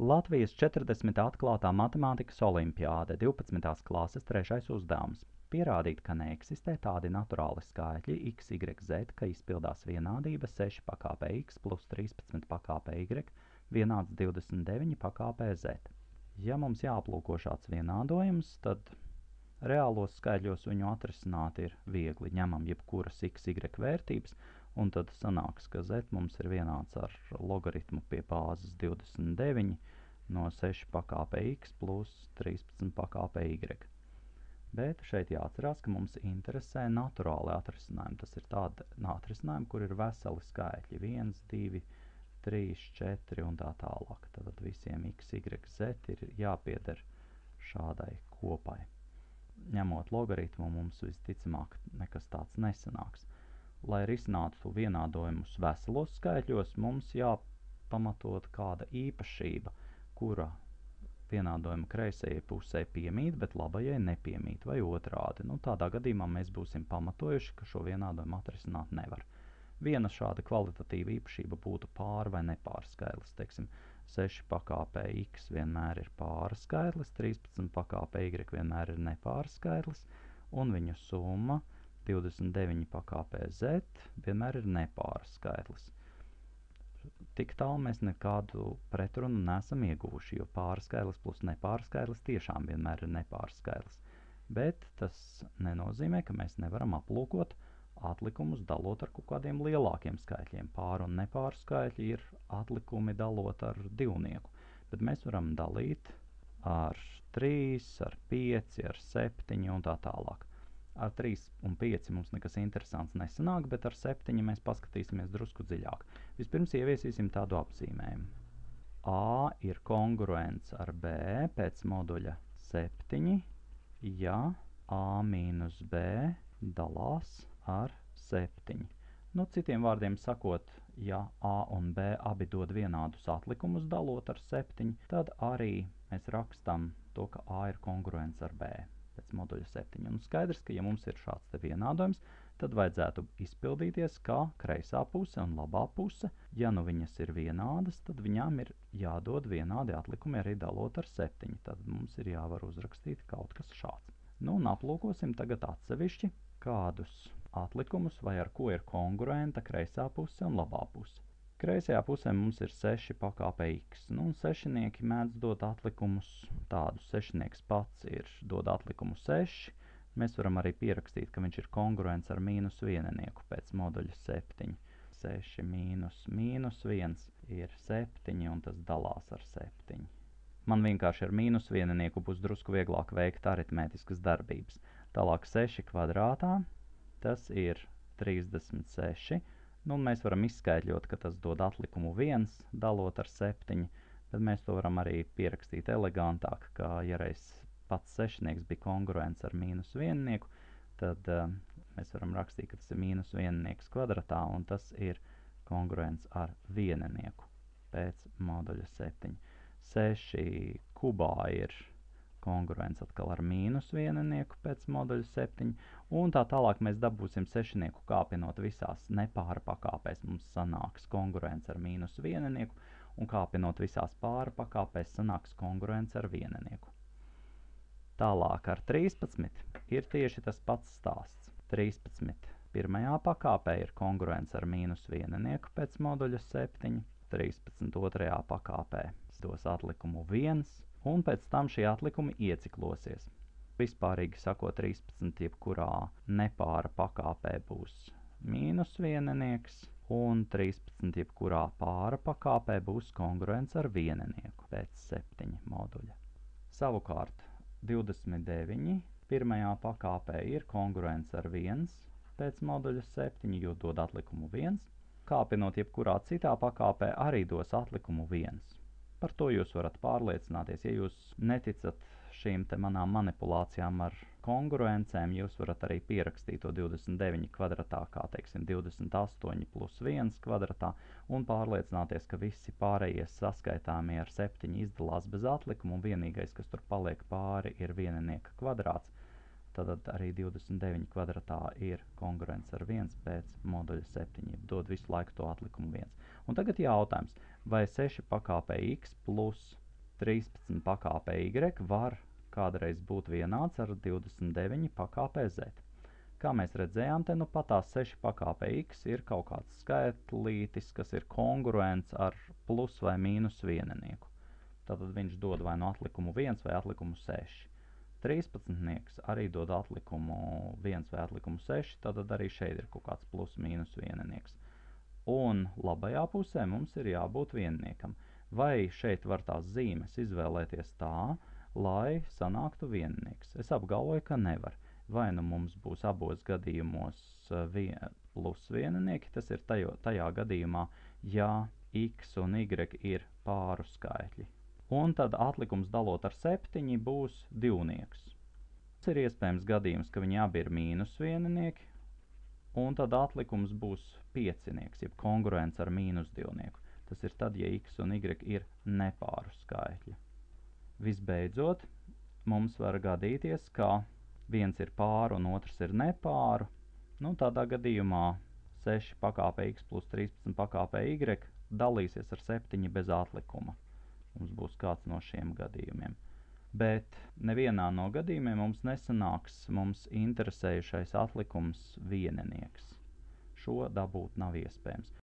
Latvijas 40. atklātā matemātikas olimpiāde 12. klases trešais uzdevums. Pierādīt, ka neeksistē tādi naturāli skaitļi x, y, z, ka izpildās vienādība 6 pakāpē x plus 13 pakāpē y vienāds 29 pakāpē z. Ja mums jāaplūko šāds vienādojums, tad reālos skaitļos viņu atrisināt ir viegli. Ņemam jebkuras x, y vērtības un tad sanāks, ka z mums ir vienāds ar logaritmu pie bāzes 29 no 6 pakāpē x plus 13 pakāpē y. Bet šeit jāatcerās, ka mums interesē naturāli atrisinājumi. Tas ir tādi atrisinājumi, kur ir veseli skaitļi 1, 2, 3, 4 un tā tālāk. Tad visiem x, y, z ir jāpieder šādai kopai. Ņemot logaritmu, mums visticamāk nekas tāds nesanāks lai risinātu vienādojumus veselos skaitļos, mums jāpamatot kāda īpašība, kura vienādojuma kreisajai pusē piemīt, bet labajai nepiemīt, vai otrādi. Nu, tādā gadījumā mēs būsim pamatojuši, ka šo vienādojumu atrisināt nevar. Viena šāda kvalitatīva īpašība būtu pār vai nepārskaitlis. Teiksim, 6 pakāpē x vienmēr ir pārskaitlis, 13 pakāpē y vienmēr ir nepārskaitlis, un viņu summa – 29 pakāpē z vienmēr ir nepāras skaitlis. Tik tālu mēs nekādu pretrunu nesam ieguvuši, jo pārskaitlis plus nepārskaitlis tiešām vienmēr ir nepārskaitlis. Bet tas nenozīmē, ka mēs nevaram aplūkot atlikumus dalot ar kaut kādiem lielākiem skaitļiem. Pār un nepārskaitļi ir atlikumi dalot ar divnieku, bet mēs varam dalīt ar 3, ar 5, ar 7 un tā tālāk. Ar 3 un 5 mums nekas interesants nesanāk, bet ar 7 mēs paskatīsimies drusku dziļāk. Vispirms ieviesīsim tādu apzīmējumu. A ir kongruents ar B pēc moduļa 7, ja A mīnus B dalās ar 7. Nu, citiem vārdiem sakot, ja A un B abi dod vienādus atlikumus dalot ar 7, tad arī mēs rakstam to, ka A ir kongruents ar B pēc moduļa 7. Un skaidrs, ka ja mums ir šāds te vienādojums, tad vajadzētu izpildīties kā kreisā puse un labā puse. Ja nu viņas ir vienādas, tad viņām ir jādod vienādi atlikumi arī dalot ar 7. Tad mums ir jāvar uzrakstīt kaut kas šāds. Nu, un aplūkosim tagad atsevišķi, kādus atlikumus vai ar ko ir kongruenta kreisā puse un labā puse. Kreisajā pusē mums ir 6 pakāpe x. Nu, un sešinieki mēdz dot atlikumus tādus. Sešinieks pats ir dod atlikumu 6. Mēs varam arī pierakstīt, ka viņš ir kongruents ar mīnus vienenieku pēc moduļa 7. 6 mīnus mīnus 1 ir 7 un tas dalās ar 7. Man vienkārši ar mīnus vienenieku būs drusku vieglāk veikt aritmētiskas darbības. Tālāk 6 kvadrātā, tas ir 36 Nu, mēs varam izskaidrot, ka tas dod atlikumu 1, dalot ar 7, bet mēs to varam arī pierakstīt elegantāk, ka, ja reiz pats sešnieks bija kongruents ar mīnus viennieku, tad uh, mēs varam rakstīt, ka tas ir mīnus viennieks kvadratā, un tas ir kongruents ar viennieku pēc moduļa 7. 6 kubā ir kongruents atkal ar mīnus viennieku pēc moduļa 7, un tā tālāk mēs dabūsim sešinieku kāpinot visās nepāra pakāpēs, mums sanāks kongruents ar mīnus viennieku, un kāpinot visās pāra pakāpēs sanāks kongruents ar viennieku. Tālāk ar 13 ir tieši tas pats stāsts. 13 pirmajā pakāpē ir kongruents ar mīnus viennieku pēc moduļa 7, 13 otrajā pakāpē dos atlikumu 1, un pēc tam šie atlikumi ieciklosies. Vispārīgi sakot, 13 jebkurā nepāra pakāpē būs mīnus vienenieks, un 13 jebkurā pāra pakāpē būs kongruents ar vienenieku pēc 7 moduļa. Savukārt 29 pirmajā pakāpē ir kongruents ar 1 pēc moduļa 7, jo dod atlikumu 1. Kāpinot jebkurā citā pakāpē arī dos atlikumu 1. Par to jūs varat pārliecināties. Ja jūs neticat šīm manām manipulācijām ar kongruencēm, jūs varat arī pierakstīt to 29 kvadratā, kā teiksim 28 plus 1 kvadratā, un pārliecināties, ka visi pārējie saskaitāmie ar 7 izdalās bez atlikumu, un vienīgais, kas tur paliek pāri, ir vieninieka kvadrāts. Tad arī 29 kvadratā ir kongruents ar 1 pēc moduļa 7, dod visu laiku to atlikumu 1. Un tagad jautājums, vai 6 pakāpē x plus 13 pakāpē y var kādreiz būt vienāds ar 29 pakāpē z. Kā mēs redzējām, te nu pat tās 6 pakāpē x ir kaut kāds skaitlītis, kas ir kongruents ar plus vai mīnus vienenieku. Tātad viņš dod vai no atlikumu 1 vai atlikumu 6. 13 arī dod atlikumu 1 vai atlikumu 6, tātad arī šeit ir kaut kāds plus mīnus vienenieks. Un labajā pusē mums ir jābūt vienniekam. Vai šeit var tās zīmes izvēlēties tā, lai sanāktu viennieks? Es apgalvoju, ka nevar. Vai nu mums būs abos gadījumos vien, plus viennieki, tas ir tajo, tajā gadījumā, ja x un y ir pāru skaitļi. Un tad atlikums dalot ar 7 būs divnieks. Tas ir iespējams gadījums, ka viņi abi ir mīnus viennieki, un tad atlikums būs piecinieks, jeb kongruents ar mīnus divnieku. Tas ir tad, ja x un y ir nepāru skaitļi. Visbeidzot, mums var gadīties, ka viens ir pāru un otrs ir nepāru. Nu, tādā gadījumā 6 pakāpē x plus 13 pakāpē y dalīsies ar 7 bez atlikuma. Mums būs kāds no šiem gadījumiem. Bet nevienā no gadījumiem mums nesanāks mums interesējušais atlikums vienenieks. Šo dabūt nav iespējams.